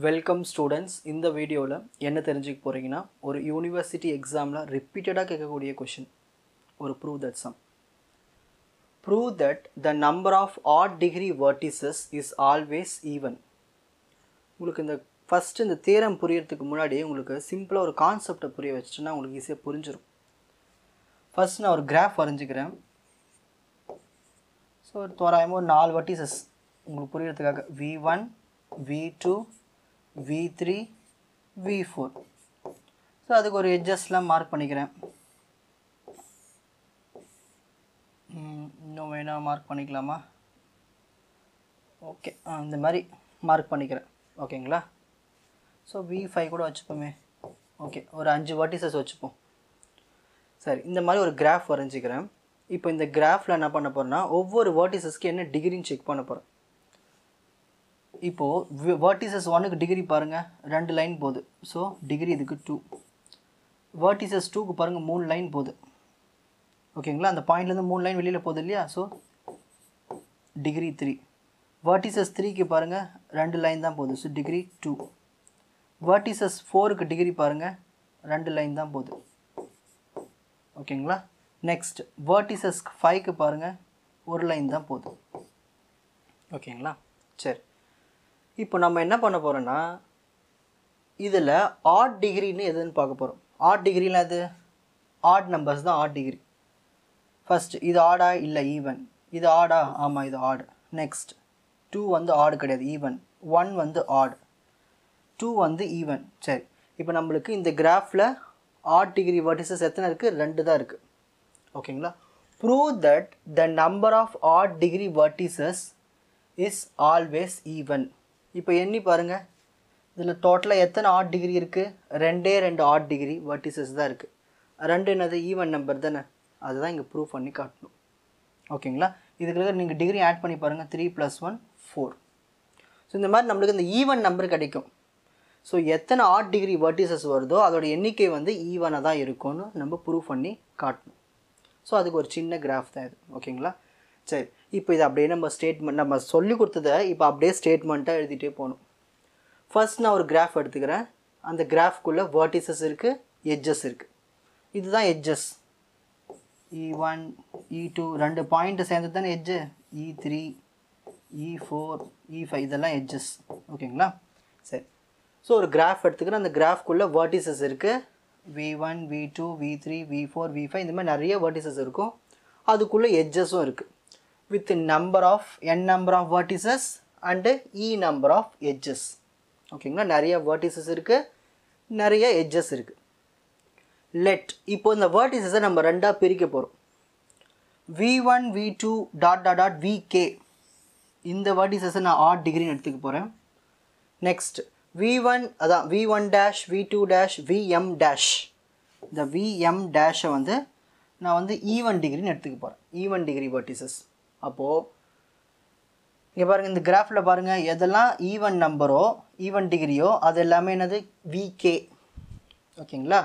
Welcome students இந்த வீடியோவில் என்ன தெரிஞ்சுக்க போகிறீங்கன்னா ஒரு யூனிவர்சிட்டி எக்ஸாமில் ரிப்பீட்டடாக கேட்கக்கூடிய கொஷின் ஒரு prove that some prove that the number of odd degree vertices is always even உங்களுக்கு இந்த ஃபஸ்ட்டு இந்த தேரம் புரியறதுக்கு முன்னாடி உங்களுக்கு சிம்பிளாக ஒரு கான்செப்டை புரிய வச்சுட்டுன்னா உங்களுக்கு ஈஸியாக புரிஞ்சிடும் ஃபஸ்ட் நான் ஒரு கிராஃப் வரைஞ்சிக்கிறேன். ஸோ ஒரு தோராயமாக ஒரு நாலு வர்டிசஸ் உங்களுக்கு புரியறதுக்காக V one V two V three V four so அதுக்கு ஒரு எட்ஜஸ்லாம் மார்க் பண்ணிக்கிறேன். இன்னும் வேணால் மார்க் பண்ணிக்கலாமா? ஓகே இந்த மாதிரி மார்க் பண்ணிக்கிறேன். ஓகேங்களா ஸோ வி ஃபைவ் கூட வச்சுப்போமே. ஓகே ஒரு அஞ்சு வர்டிசஸ் வச்சுப்போம். சரி இந்த மாதிரி ஒரு கிராஃப் வரைஞ்சிக்கிறேன். இப்போ இந்த கிராஃபில் என்ன பண்ண போகிறேன்னா ஒவ்வொரு வர்டிசஸ்க்கு என்ன டிகிரின்னு செக் பண்ண போகிறேன் இப்போது வேர்டிசஸ் ஒன்னுக்கு டிகிரி பாருங்கள் ரெண்டு லைன் போகுது. ஸோ டிகிரி இதுக்கு டூ வேர்டிசஸ் டூக்கு பாருங்கள் மூணு லைன் போகுது. ஓகேங்களா அந்த பாயிண்ட்லேருந்து மூணு லைன் வெளியில் போகுது இல்லையா? ஸோ டிகிரி த்ரீ வேர்டிசஸ் த்ரீக்கு பாருங்கள் ரெண்டு லைன் தான் போகுது. ஸோ டிகிரி டூ வேர்டிசஸ் ஃபோருக்கு டிகிரி பாருங்கள் ரெண்டு லைன் தான் போகுது. ஓகேங்களா நெக்ஸ்ட் வேர்டிசஸ்க்கு ஃபைவ்க்கு பாருங்கள் ஒரு லைன் தான் போதும் ஓகேங்களா சரி. இப்போ நம்ம என்ன பண்ண போகிறோன்னா இதில் ஆட் டிகிரின்னு எதுன்னு பார்க்க போகிறோம் ஆட் டிகிரிலாம் அது ஆட் நம்பர்ஸ் தான் ஆட் டிகிரி ஃபர்ஸ்ட் இது ஆடா இல்லை ஈவன் இது ஆடா ஆமாம் இது ஆடு நெக்ஸ்ட் டூ வந்து ஆடு கிடையாது ஈவன் ஒன் வந்து ஆடு டூ வந்து ஈவன் சரி. இப்போ நம்மளுக்கு இந்த கிராஃபில் ஆட் டிகிரி வர்டிசஸ் எத்தனை இருக்குது ரெண்டு தான் இருக்குது ஓகேங்களா? Prove that the number of odd degree vertices is always even இப்போ எண்ணி பாருங்கள் இதில் டோட்டலாக எத்தனை ஆட் டிகிரி இருக்குது ரெண்டே ரெண்டு ஆட் டிகிரி வர்டிசஸ் தான் இருக்குது ரெண்டு என்னது? ஈவன் நம்பர் தானே? அதுதான் இங்கே ப்ரூவ் பண்ணி காட்டணும். ஓகேங்களா? இதுக்கு நீங்கள் டிகிரி ஆட் பண்ணி பாருங்கள் three plus one four so இந்த மாதிரி நம்மளுக்கு இந்த ஈவன் நம்பர் கிடைக்கும். ஸோ எத்தனை ஆட் டிகிரி வர்டிசஸ் வருதோ அதோட எண்ணிக்கை வந்து ஈவனாக தான் இருக்கும்னு நம்ம ப்ரூவ் பண்ணி காட்டணும். ஸோ அதுக்கு ஒரு சின்ன கிராஃப் தான் இது. ஓகேங்களா? சரி. இப்போ இது அப்படியே நம்ம ஸ்டேட்மெண்ட் நம்ம சொல்லி கொடுத்ததை இப்போ அப்படியே ஸ்டேட்மெண்ட்டாக எழுதிட்டே போகணும். ஃபர்ஸ்ட் நான் ஒரு கிராஃப் எடுத்துக்கிறேன். அந்த கிராஃப்குள்ளே வேர்டிசஸ் இருக்குது எட்ஜஸ் இருக்குது இதுதான் edges E one E two ரெண்டு பாயிண்ட்டு சேர்ந்து தானே edge E three E four E five இதெல்லாம் எட்ஜஸ் ஓகேங்களா? சரி. ஸோ ஒரு கிராஃப் எடுத்துக்கிறேன். அந்த கிராஃப்குள்ளே வேர்டிசஸ் இருக்குது V one V two V three V four V five இந்த மாதிரி நிறைய வேர்டிசஸ் இருக்கும். அதுக்குள்ளே எட்ஜஸும் இருக்குது with number of N number of vertices and E number of edges ஓகேங்களா நிறைய vertices இருக்குது நிறைய எட்ஜஸ் இருக்குது லெட் இப்போ இந்த vertices நம்ம ரெண்டாக பிரிக்க போகிறோம் V one V two dot dot dot V K இந்த vertices நான் ஆட் டிகிரின்னு எடுத்துக்க போகிறேன் நெக்ஸ்ட் வி ஒன் அதான் V one dash V two dash V M dash இந்த விஎம் டேஷை வந்து நான் வந்து e ஈவன் டிகிரின்னு எடுத்துக்க போகிறேன் ஈவன் டிகிரி vertices. அப்போது இங்கே பாருங்கள் இந்த கிராஃபில் பாருங்கள் எதெல்லாம் ஈவன் நம்பரோ ஈவன் டிகிரியோ அது எல்லாமே என்னது? விகே ஓகேங்களா?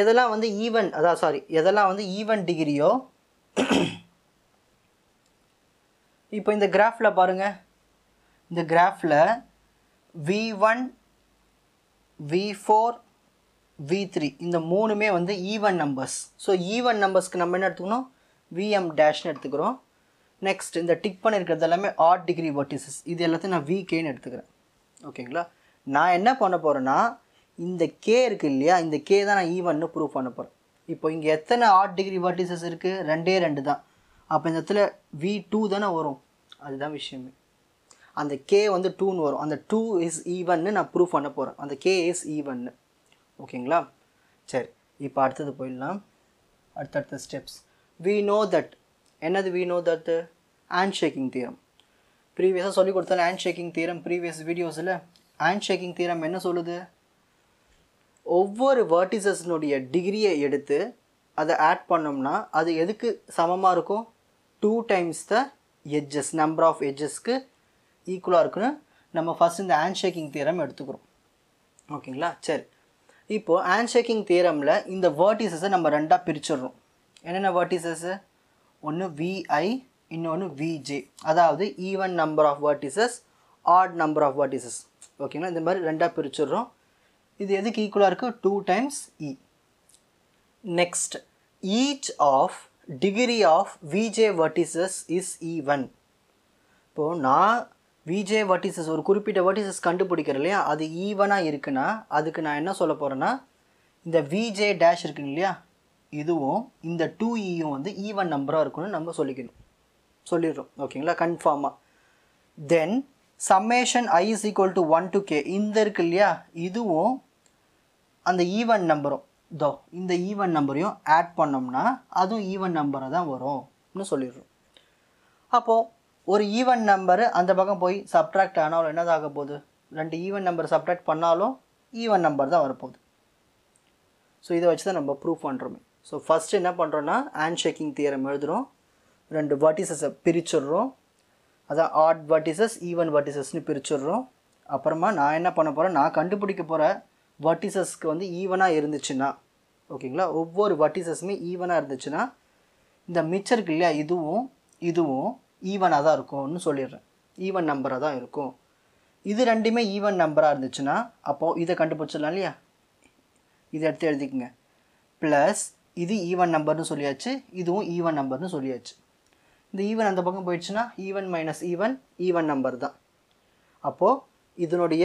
எதெல்லாம் வந்து ஈவன் அதான் சாரி எதெல்லாம் வந்து ஈவன் டிகிரியோ இப்போ இந்த கிராஃபில் பாருங்கள் இந்த கிராஃபில் V one V four V three இந்த மூணுமே வந்து ஈவன் நம்பர்ஸ் ஸோ ஈவன் நம்பர்ஸ்க்கு நம்ம என்ன எடுத்துக்கணும்? விஎம் டேஷ்னு எடுத்துக்கிறோம். நெக்ஸ்ட் இந்த டிக் பண்ணியிருக்கிறது எல்லாமே ஆட் டிகிரி வர்டிசஸ் இது எல்லாத்தையும் நான் விகேன்னு எடுத்துக்கிறேன். ஓகேங்களா நான் என்ன பண்ண போகிறேன்னா இந்த கே இருக்குது இல்லையா? இந்த கே தான் நான் e ஈவன்னு ப்ரூவ் பண்ண போகிறேன் இப்போ இங்கே எத்தனை ஆட் டிகிரி வர்டிசஸ் இருக்குது ரெண்டே ரெண்டு தான். அப்போ இந்த இடத்துல வி டூ தானே வரும். அதுதான் விஷயமே. அந்த கே வந்து டூன்னு வரும். அந்த டூ இஸ் ஈவன்னு நான் ப்ரூவ் பண்ண போகிறேன் அந்த கே இஸ் ஈவன்னு e ஓகேங்களா சரி. இப்போ அடுத்தது போயிடலாம். அடுத்தடுத்த ஸ்டெப்ஸ் வி நோ தட் என்னது we know that hand shaking theorem ப்ரீவியஸாக சொல்லி கொடுத்தாலும் ஹேண்ட் ஷேக்கிங் தீரம் ப்ரீவியஸ் வீடியோஸில் ஹேண்ட் ஷேக்கிங் தீரம் என்ன சொல்லுது? ஒவ்வொரு வேர்டிசஸ்னுடைய டிகிரியை எடுத்து அதை ஆட் பண்ணோம்னா அது எதுக்கு சமமாக இருக்கும்? Two times the edges number of எட்ஜஸ்க்கு ஈக்குவலாக இருக்குன்னு நம்ம ஃபஸ்ட் இந்த ஹேண்ட் ஷேக்கிங் தீரம் எடுத்துக்கிறோம். ஓகேங்களா? சரி. இப்போது ஹேண்ட் ஷேக்கிங் தீரமில் இந்த வேர்டிசஸை நம்ம ரெண்டாக பிரிச்சிடுறோம். என்னென்ன வேர்டிசஸ்ஸு ஒன்று விஐ இன்னொன்று விஜே அதாவது even number of vertices odd number of vertices ஓகேங்களா இந்த மாதிரி ரெண்டாக பிரிச்சிடுறோம். இது எதுக்கு ஈக்குவலாக இருக்குது two times E next each of degree of V J vertices is even இப்போது நான் விஜே வர்டிசஸ் ஒரு குறிப்பிட்ட வர்டிசஸ் கண்டுபிடிக்கிறேன் இல்லையா? அது ஈவனாக இருக்குன்னா அதுக்கு நான் என்ன சொல்ல போகிறேன்னா இந்த விஜே டேஷ் இருக்குங்க இல்லையா? இதுவும் இந்த டூ இயும் வந்து ஈவன் நம்பராக இருக்கும்னு நம்ம சொல்லிக்கணும். சொல்லிடுறோம். ஓகேங்களா கன்ஃபார்மாக then summation I is equal to one to K இந்த இருக்கு இல்லையா? இதுவும் அந்த ஈவன் நம்பரும் தோ இந்த ஈவன் நம்பரையும் ஆட் பண்ணோம்னா அதுவும் ஈவன் நம்பராக தான் வரும்னு சொல்லிடுறோம். அப்போது ஒரு ஈவன் நம்பரு அந்த பக்கம் போய் சப்ட்ராக்ட் ஆனாலும் என்னதாக போகுது? ரெண்டு ஈவன் நம்பர் சப்ட்ராக்ட் பண்ணாலும் ஈவன் நம்பர் தான் வரப்போகுது. ஸோ இதை வச்சு தான் நம்ம ப்ரூஃப் பண்ணுறோமே ஸோ ஃபஸ்ட்டு என்ன பண்ணுறோன்னா ஹேண்ட் ஷேக்கிங் தியரம் எழுதுகிறோம் ரெண்டு வர்டிசஸை பிரிச்சிடுறோம். அதான் ஆட் வர்டிசஸ் ஈவன் வர்டிசஸ்னு பிரிச்சிடுறோம். அப்புறமா நான் என்ன பண்ண போகிறேன் நான் கண்டுபிடிக்க போகிற வர்டிசஸ்க்கு வந்து ஈவனாக இருந்துச்சுன்னா ஓகேங்களா? ஒவ்வொரு வர்டிசஸுமே ஈவனாக இருந்துச்சுன்னா இந்த மிச்சம் இருக்கு இல்லையா? இதுவும் இதுவும் ஈவனாக தான் இருக்கும்னு சொல்லிடுறேன். ஈவன் நம்பராக தான் இருக்கும். இது ரெண்டுமே ஈவன் நம்பராக இருந்துச்சுன்னா அப்போது இதை கண்டுபிடிச்சிடலாம் இல்லையா? இதை எடுத்து எழுதிக்கங்க. ப்ளஸ் இது ஈவன் நம்பர்னு சொல்லியாச்சு இதுவும் ஈவன் நம்பர்னு சொல்லியாச்சு. இந்த ஈவன் அந்த பக்கம் போயிடுச்சுன்னா even minus even even number தான். அப்போது இதனுடைய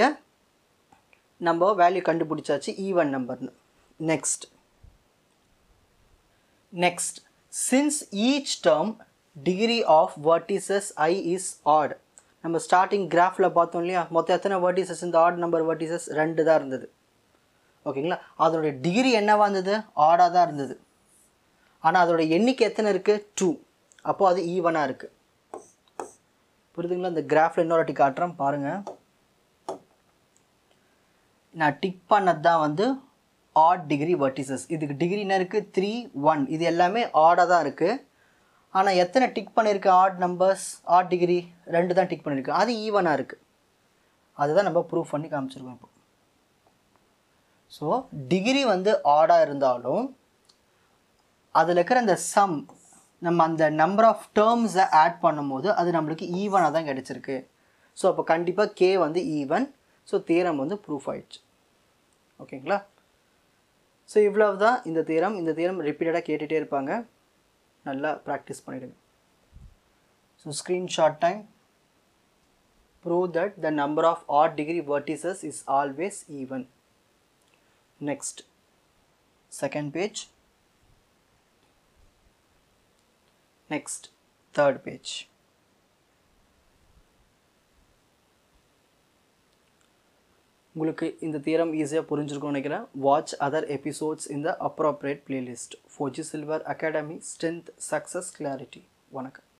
நம்ம வேல்யூ கண்டுபிடிச்சாச்சு ஈவன் நம்பர்னு next next since each term degree of vertices I is odd நம்ம ஸ்டார்டிங் கிராஃபில் பார்த்தோம் இல்லையா? மொத்தம் எத்தனை வர்டிசஸ் இந்த ஆட் நம்பர் வர்டிசஸ் ரெண்டு தான் இருந்தது. ஓகேங்களா? அதனுடைய டிகிரி என்னவாக இருந்தது? ஆடாக தான் இருந்தது. ஆனால் அதோட எண்ணிக்கை எத்தனை இருக்குது டூ அப்போது அது ஈவனாக இருக்குது புரியுதுங்களா? இந்த கிராஃபில் இன்னொரு வாட்டி காட்டுறேன். பாருங்கள் நான் டிக் பண்ணது தான் வந்து ஆட் டிகிரி வர்டிசஸ் இதுக்கு டிகிரி என்ன இருக்குது த்ரீ ஒன் இது எல்லாமே ஆடாக தான் இருக்குது ஆனால் எத்தனை டிக் பண்ணியிருக்கு ஆட் நம்பர்ஸ் ஆட் டிகிரி ரெண்டு தான் டிக் பண்ணியிருக்கு அது ஈவனாக இருக்குது அதுதான் நம்ம ப்ரூஃப் பண்ணி காமிச்சிருக்கோம் இப்போ. ஸோ டிகிரி வந்து ஆடாக இருந்தாலும் அதில் இருக்கிற அந்த சம் நம்ம அந்த நம்பர் ஆஃப் டேர்ம்ஸை ஆட் பண்ணும்போது அது நம்மளுக்கு ஈவனாக தான் கிடச்சிருக்கு. ஸோ அப்போ கண்டிப்பாக கே வந்து ஈவன் ஸோ தீரம் வந்து ப்ரூஃப் ஆயிடுச்சு. ஓகேங்களா ஸோ இவ்வளவு தான் இந்த தீரம் இந்த தீரம் ரிப்பீட்டடாக கேட்டுகிட்டே இருப்பாங்க. நல்லா ப்ராக்டிஸ் பண்ணிவிடுங்க so screenshot time prove that the number of odd degree vertices is always even next second page next third page உங்களுக்கு இந்த தியரம் ஈஸியாக புரிஞ்சிருக்கும்னு நினைக்கிறேன். Watch other episodes in the playlist Fauji Silver Academy strength success clarity வணக்கம்.